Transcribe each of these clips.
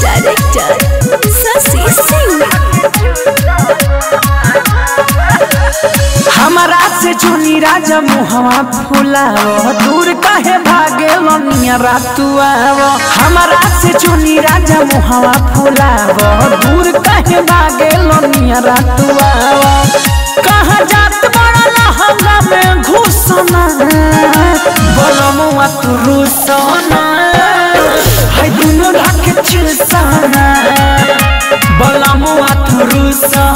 Director राजा मुहवा फुलाव, दूर काहे भागे लनिया रातुआव। हमारा से चुनी राजा मुहवा फुलाव, दूर काहे भागे लनिया रातुआव। कहाँ जात बड़ा लहंगा में घुसना? बलमुआ तू रुसना। है दुनु ढक चुसना बलमुआ तू रुसना।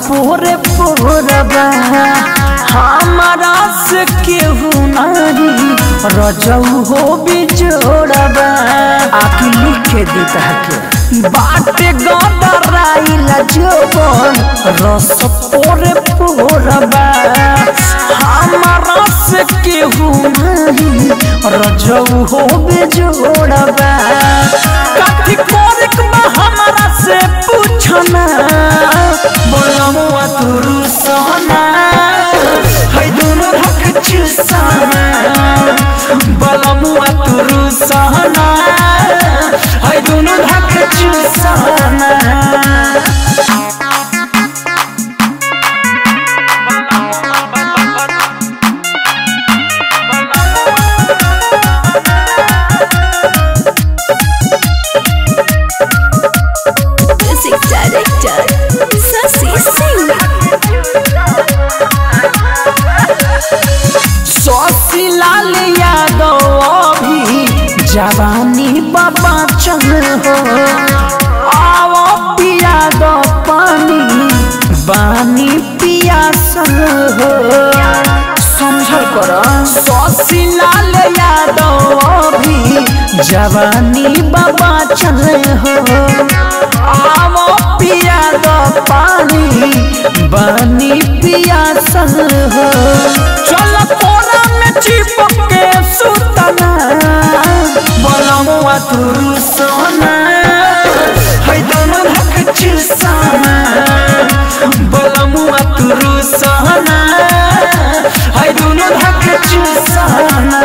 पोरे पोरबा हमारा से केहू नहीं रजऊ हो बिजोड़बा आके लिखे देता के बाटे गादराइल रस पोरे पोरबा हमारा से केहू नहीं रजऊ हो बिजोड़बा काठी हमारा से पूछना ढक बलमुआ तुरु सोना है जवानी बाबा चल हो। आओ पिया दो पानी, बानी पिया सन हो। समझल कर सौसी लाल यादव अभी, जवानी बाबा चल हो। आओ पिया दो पानी, बानी पिया सन हो। चल कोरा में चिपक हक चुसाना बलमुआ तू सोना है दोनों हक चुसाना